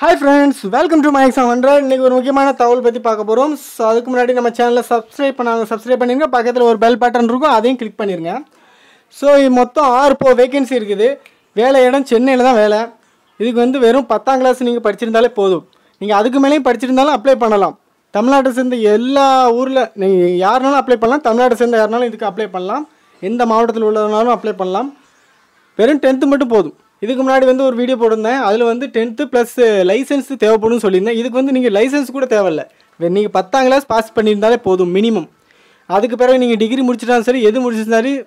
Hi friends welcome to my exam hundred இன்றைக்கி ஒரு முக்கியமான தகவல் பற்றி பார்க்க போகிறோம் ஸோ அதுக்கு முன்னாடி நம்ம சேனலில் சப்ஸ்கிரைப் பண்ணாங்க சப்ஸ்கிரைப் பண்ணிருங்க. பக்கத்தில் ஒரு பெல் பட்டன் இருக்கும் அதையும் கிளிக் பண்ணிருங்க. ஸோ இது மொத்தம் ஆறு இப்போ வேகன்சி இருக்குது. வேலை இடம் சென்னையில் தான் வேலை. இதுக்கு வந்து வெறும் பத்தாம் கிளாஸ் நீங்கள் படிச்சிருந்தாலே போதும். நீங்கள் அதுக்கு மேலேயும் படிச்சிருந்தாலும் அப்ளை பண்ணலாம். தமிழ்நாட்டை சேர்ந்த எல்லா ஊரில் நீங்கள் யாருனாலும் அப்ளை பண்ணலாம். தமிழ்நாட்டை சேர்ந்த யாருனாலும் இதுக்கு அப்ளை பண்ணலாம். எந்த மாவட்டத்தில் உள்ளதுனாலும் அப்ளை பண்ணலாம். வெறும் டென்த்து மட்டும் போதும். இதுக்கு முன்னாடி வந்து ஒரு வீடியோ போட்டிருந்தேன். அதில் வந்து டென்த்து ப்ளஸ் லைசன்ஸ் தேவைப்படும்னு சொல்லியிருந்தேன். இதுக்கு வந்து நீங்கள் லைசன்ஸ் கூட தேவையில்ல. நீங்கள் பத்தாம் கிளாஸ் பாஸ் பண்ணியிருந்தாலே போதும் மினிமம் அதுக்கு பிறகு நீங்கள் டிகிரி முடிச்சிட்டாலும் சரி எது முடிச்சிருந்தாலும்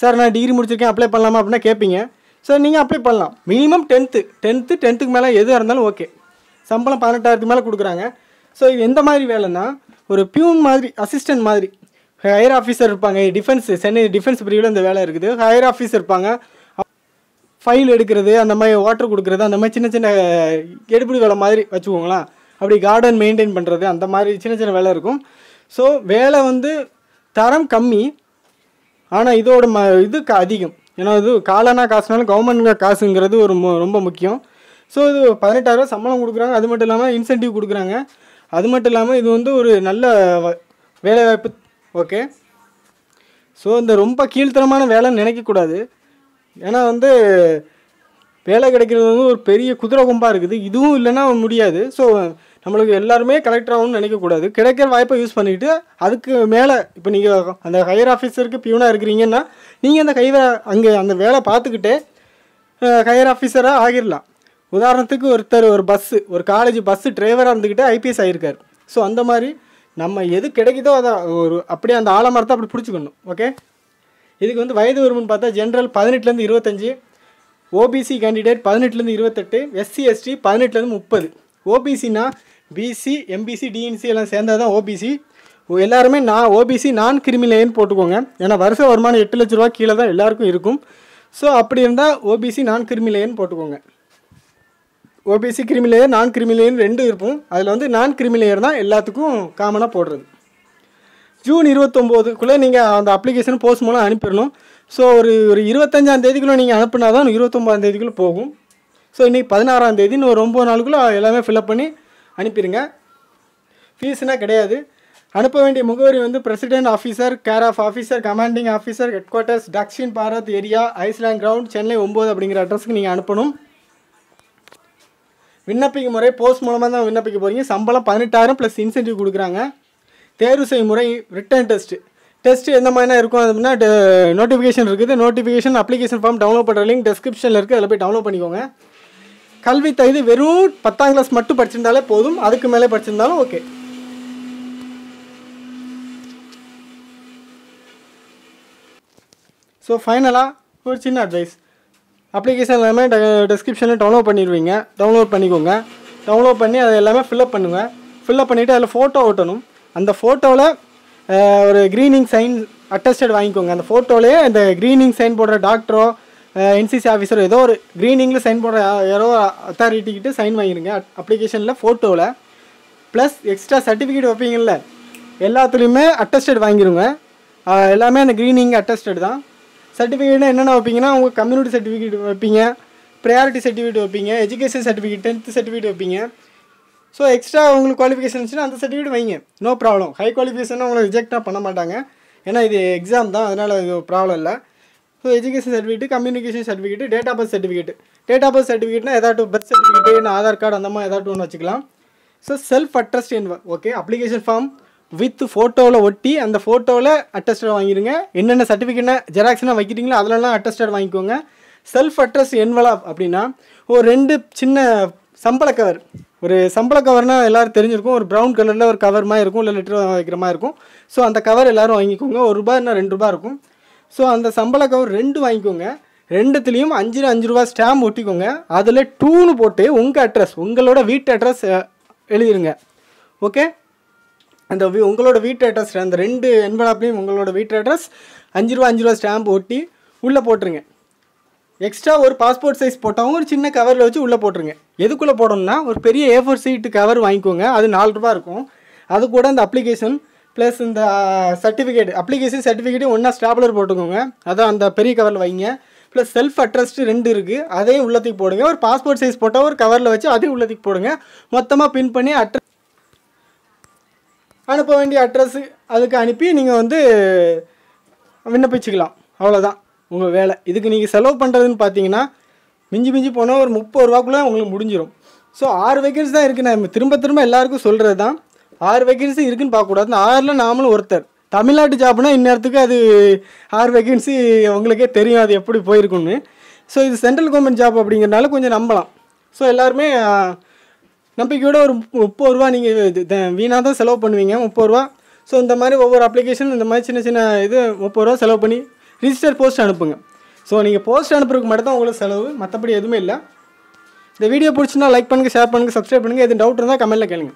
சார் நான் டிகிரி முடிச்சிருக்கேன் அப்ளை பண்ணலாமா? அப்படின்னா கேட்பீங்க சார் நீங்கள் அப்ளை பண்ணலாம். மினிமம் டென்த்து டென்த்து டென்த்துக்கு மேலே எதுவாக இருந்தாலும் ஓகே சம்பளம் பதினெட்டாயிரத்துக்கு மேலே கொடுக்குறாங்க. ஸோ இது எந்த மாதிரி வேலைன்னா ஒரு பியூன் மாதிரி அசிஸ்டன்ட் மாதிரி. ஹையர் ஆஃபீஸர் இருப்பாங்க. டிஃபென்ஸ் சென்னை டிஃபென்ஸ் பிரிவில் இந்த வேலை இருக்குது. ஹையர் ஆஃபீஸர் இருப்பாங்க. ஃபைல் எடுக்கிறது அந்த மாதிரி வாட்டர் கொடுக்குறது அந்த மாதிரி சின்ன சின்ன எடுப்பிடி வேலை மாதிரி வச்சுக்கோங்களேன். அப்படி கார்டன் மெயின்டைன் பண்ணுறது அந்த மாதிரி சின்ன சின்ன வேலை இருக்கும். ஸோ வேலை வந்து தரம் கம்மி ஆனால் இதோட ம இது க அதிகம். ஏன்னா இது காலானா காசுனாலும் கவர்மெண்ட் காசுங்கிறது ஒரு ரொம்ப முக்கியம். ஸோ இது பதினெட்டாயிரம் சம்பளம் கொடுக்குறாங்க. அது மட்டும் இல்லாமல் இன்சென்டிவ் கொடுக்குறாங்க. அது மட்டும் இல்லாமல் இது வந்து ஒரு நல்ல வ- வேலைவாய்ப்பு. ஓகே ஸோ இந்த ரொம்ப கீழ்த்தரமான வேலைன்னு நினைக்கக்கூடாது. ஏன்னா வந்து வேலை கிடைக்கிறது வந்து ஒரு பெரிய குதிரை கும்பாக இருக்குது. இதுவும் இல்லைன்னா முடியாது. ஸோ நம்மளுக்கு எல்லாருமே கலெக்டர் ஆகணும்னு நினைக்கக்கூடாது கிடைக்கிற வாய்ப்பை யூஸ் பண்ணிக்கிட்டு அதுக்கு மேலே இப்போ நீங்கள் அந்த ஹையர் ஆஃபீஸருக்கு பியூனாக இருக்கிறீங்கன்னா நீங்கள் அந்த கை அங்கே அந்த வேலை பார்த்துக்கிட்டே ஹையர் ஆஃபீஸராக ஆகிடலாம் உதாரணத்துக்கு ஒருத்தர் ஒரு பஸ்ஸு ஒரு காலேஜ் பஸ்ஸு டிரைவராக இருந்துக்கிட்டு ஐபிஎஸ் ஆகியிருக்கார் ஸோ அந்த மாதிரி நம்ம எது கிடைக்குதோ அதை ஒரு அப்படியே அந்த ஆலமரத்தை அப்படி பிடிச்சிக்கணும். ஓகே இதுக்கு வந்து வயது வரும்னு பார்த்தா ஜென்ரல் பதினெட்டுலேருந்து இருபத்தஞ்சி ஓபிசி கேண்டிடேட் பதினெட்டுலேருந்து இருபத்தெட்டு எஸ்சி எஸ்டி பதினெட்டுலேருந்து முப்பது. ஓபிசினா பிசி எம்பிசி டிஎன்சி எல்லாம் சேர்ந்தா தான் ஓபிசி எல்லாருமே நான் ஓபிசி நான் கிரிமிலேயர்னு போட்டுக்கோங்க. ஏன்னா வருஷ வருமானம் எட்டு லட்ச ரூபா கீழே தான் எல்லாருக்கும் இருக்கும். ஸோ அப்படி இருந்தால் ஓபிசி நான் கிரிமிலேயர்னு போட்டுக்கோங்க. ஓபிசி கிரிமிலேயர் நான் கிரிமிலேயர் ரெண்டும் இருக்கும். அதில் வந்து நான் கிரிமிலேயர் தான் எல்லாத்துக்கும் காமனாக போடுறது. ஜூன் இருபத்தொம்போதுக்குள்ளே நீங்கள் அந்த அப்ளிகேஷன் போஸ்ட் மூலம் அனுப்பிடணும். ஸோ ஒரு ஒரு இருபத்தஞ்சாம் தேதிக்குள்ளே நீங்கள் அனுப்புனா தான் இருபத்தொம்பதாம் தேதிக்குள்ளே போகும். ஸோ இன்றைக்கி பதினாறாம் தேதி ஒரு ஒம்பது நாளுக்குள்ளே எல்லாமே ஃபில்அப் பண்ணி அனுப்பிடுங்க. ஃபீஸ்னால் கிடையாது. அனுப்ப வேண்டிய முகவரி வந்து president officer care of officer commanding officer headquarters Dakshin Bharat area island ground Chennai ஒம்பது அப்படிங்கிற அட்ரஸ்க்கு நீங்கள் அனுப்பணும். விண்ணப்பிக்கும் முறை போஸ்ட் மூலமாக தான் விண்ணப்பிக்க போகிறீங்க சம்பளம் பதினெட்டாயிரம் ப்ளஸ் இன்சென்டிவ் கொடுக்குறாங்க. தேர்வு செய்முறை ரிட்டர்ன் ரிட்டன் டெஸ்ட் டெஸ்ட் எந்த மாதிரினா இருக்கும் அப்படின்னா நோட்டிஃபிகேஷன் இருக்குது. நோட்டிஃபிகேஷன் அப்ளிகேஷன் ஃபார்ம் டவுன்லோட் பண்ணுற லிங்க் டெஸ்கிரிப்ஷனில் இருக்குது அதில் போய் டவுன்லோட் பண்ணிக்கோங்க. கல்வி தகுதி வெறும் பத்தாம் கிளாஸ் மட்டும் படிச்சிருந்தாலே போதும். அதுக்கு மேலே படிச்சிருந்தாலும் ஓகே ஸோ ஃபைனலாக ஒரு சின்ன அட்வைஸ் அப்ளிகேஷன் எல்லாமே டெஸ்கிரிப்ஷனில் டவுன்லோட் பண்ணிடுவீங்க. டவுன்லோட் பண்ணிக்கோங்க. டவுன்லோட் பண்ணி அதை எல்லாமே ஃபில்லப் பண்ணுங்கள் ஃபில்லப் பண்ணிவிட்டு அதில் ஃபோட்டோ ஓட்டணும் அந்த ஃபோட்டோவில் ஒரு க்ரீனிங் சைன் அட்டஸ்டட் வாங்கிக்கோங்க. அந்த ஃபோட்டோலேயே இந்த க்ரீனிங் சைன் போடுற டாக்டரோ என்சிசி ஆஃபீஸரோ ஏதோ ஒரு க்ரீனிங்கில் சைன் போடுற யா- யாரோ அத்தாரிட்டிக்கிட்ட சைன் வாங்கிடுங்க அப்ளிகேஷனில் ஃபோட்டோவில் ப்ளஸ் எக்ஸ்ட்ரா சர்டிஃபிகேட் வைப்பீங்கள்ல எல்லாத்துலேயுமே அட்டஸ்டட் வாங்கிடுங்க எல்லாமே அந்த க்ரீனிங் அட்டஸ்டட் தான். சர்டிஃபிகேட்னா என்னென்ன வைப்பீங்கன்னா உங்கள் கம்யூனிட்டி சர்டிஃபிகேட் வைப்பீங்க ப்ரையாரிட்டி சர்டிஃபிகேட் வைப்பீங்க எஜுகேஷன் சர்டிஃபிகேட் டென்த்து சர்டிஃபிகேட் வைப்பீங்க. ஸோ எக்ஸ்ட்ரா உங்களுக்கு குவாலிஃபிகேஷன் அந்த சர்டிஃபிகேட் வைங்க. நோ ப்ராப்ளம் ஹை குவாலிஃபிகேஷன் உங்களை ரிஜெக்டாக பண்ண மாட்டாங்க. ஏன்னா இது எக்ஸாம் தான். அதனால் இது ப்ராப்ளம் இல்லை. So education certificate communication certificate date of birth certificate date of birth சர்டிஃபிகேட்னா ஏதாட்டும் பர்த் சர்டிஃபிகேட் ஆதார் கார்டு அந்த மாதிரி ஏதாட்டும் ஒன்று வச்சுக்கலாம். ஸோ செல்ஃப் அட்ரஸ்ட் என் ஓகே அப்ளிகேஷன் ஃபார்ம் வித் ஃபோட்டோவில் ஒட்டி அந்த ஃபோட்டோவில் அட்டஸ்டட் வாங்கிடுங்க என்னென்ன சர்டிஃபிகேட்னா ஜெராக்ஸ்னால் வைக்கிறீங்களோ அதிலலாம் அட்டஸ்டட் வாங்கிக்கோங்க. செல்ஃப் அட்ரஸ் என்வலாப் அப்படின்னா ஒரு ரெண்டு சின்ன சம்பள கவர் ஒரு சம்பள கவர்னால் எல்லோரும் தெரிஞ்சிருக்கும். ஒரு ப்ரௌன் கலரில் ஒரு கவர் மாதிரி இருக்கும். இல்லை லெட்டர் வைக்கிற மாதிரி இருக்கும். ஸோ அந்த கவர் எல்லோரும் வாங்கிக்கோங்க. ஒரு ரூபா இல்லை ரெண்டு ரூபா இருக்கும். ஸோ அந்த சம்பள கவர் ரெண்டு வாங்கிக்கோங்க. ரெண்டுத்துலேயும் அஞ்சு அஞ்சு ரூபா ஸ்டாம்ப் ஒட்டிக்கோங்க. அதில் டூன்னு போட்டு உங்கள் அட்ரஸ் உங்களோட வீட்டு அட்ரஸ் எழுதிருங்க. ஓகே அந்த உங்களோட வீட்டு அட்ரஸ் அந்த ரெண்டு என்வலாப்லேயும் உங்களோட வீட்டு அட்ரஸ் அஞ்சு ரூபா அஞ்சு ரூபா ஸ்டாம்ப் ஒட்டி உள்ளே போட்டுருங்க. எக்ஸ்ட்ரா ஒரு பாஸ்போர்ட் சைஸ் போட்டாலும் ஒரு சின்ன கவரில் வச்சு உள்ளே போட்டுருங்க. எதுக்குள்ளே போடணும்னா ஒரு பெரிய ஏ ஃபோர் சீட்டு கவர் வாங்கிக்கோங்க. அது நாலு ரூபா இருக்கும். அது கூட அந்த அப்ளிகேஷன் ப்ளஸ் இந்த சர்டிஃபிகேட் அப்ளிகேஷன் சர்டிஃபிகேட்டும் ஒன்றா ஸ்டாப்லர் போட்டுக்கோங்க. அதான் அந்த பெரிய கவரில் வைங்க. ப்ளஸ் செல்ஃப் அட்ரஸ்ட் ரெண்டு இருக்குது அதையும் உள்ளத்துக்கு போடுங்க. ஒரு பாஸ்போர்ட் சைஸ் போட்டால் ஒரு கவரில் வச்சு அதையும் உள்ளத்துக்கு போடுங்க. மொத்தமாக பின் பண்ணி அட்ரஸ் அனுப்ப வேண்டிய அட்ரஸ் அதுக்கு அனுப்பி நீங்கள் வந்து விண்ணப்பிச்சுக்கலாம். அவ்வளோதான் உங்கள் வேலை. இதுக்கு நீங்கள் செலவு பண்ணுறதுன்னு பார்த்தீங்கன்னா மிஞ்சி மிஞ்சி போனால் ஒரு முப்பது ரூபாக்குள்ளே உங்களுக்கு முடிஞ்சிடும் ஸோ ஆறு வேக்கன்சி தான் இருக்குது நான் திரும்ப திரும்ப எல்லாருக்கும் சொல்கிறது தான் ஆறு வேக்கன்சி இருக்குன்னு பார்க்கக்கூடாது. ஆறில் நாமளும் ஒருத்தர். தமிழ்நாட்டு ஜாப்னா இந்நேரத்துக்கு அது ஆறு வேக்கன்சி உங்களுக்கே தெரியும். அது எப்படி போயிருக்குன்னு ஸோ இது சென்ட்ரல் கவர்மெண்ட் ஜாப் அப்படிங்கிறனால கொஞ்சம் நம்பலாம். ஸோ எல்லாருமே நம்பிக்கையோட ஒரு முப்பது ரூபா நீங்கள் வீணாக தான் செலவு பண்ணுவீங்க. முப்பது ரூபா. ஸோ இந்த மாதிரி ஒவ்வொரு அப்ளிகேஷன் இந்த மாதிரி சின்ன சின்ன இது முப்பது ரூபா செலவு பண்ணி ரிஜிஸ்டர் போஸ்ட் அனுப்புங்க. ஸோ நீங்கள் போஸ்ட் அனுப்புறதுக்கு மட்டும் தான் உங்களுக்கு செலவு. மற்றபடி எதுவுமே இல்லை. இந்த வீடியோ பிடிச்சிருந்தா லைக் பண்ணுங்கள் ஷேர் பண்ணுங்கள் சப்ஸ்கிரைப் பண்ணுங்கள் எதுவும் டவுட் இருந்தால் கமெண்ட்டில் கேளுங்க.